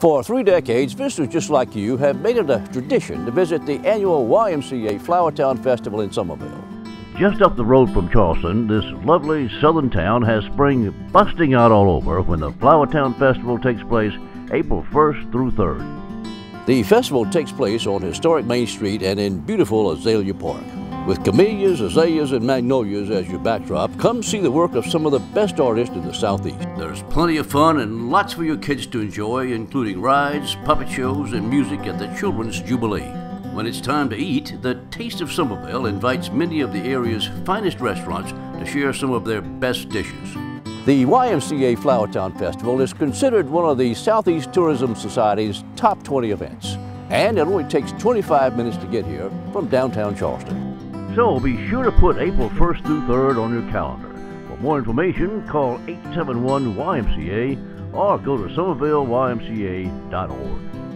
For three decades, visitors just like you have made it a tradition to visit the annual YMCA Flowertown Festival in Summerville. Just up the road from Charleston, this lovely southern town has spring busting out all over when the Flowertown Festival takes place April 1st through 3rd. The festival takes place on historic Main Street and in beautiful Azalea Park. With camellias, azaleas, and magnolias as your backdrop, come see the work of some of the best artists in the Southeast. There's plenty of fun and lots for your kids to enjoy, including rides, puppet shows, and music at the Children's Jubilee. When it's time to eat, the Taste of Summerville invites many of the area's finest restaurants to share some of their best dishes. The YMCA Flowertown Festival is considered one of the Southeast Tourism Society's top 20 events, and it only takes 25 minutes to get here from downtown Charleston. So be sure to put April 1st through 3rd on your calendar. For more information, call 871 YMCA or go to summervilleymca.org.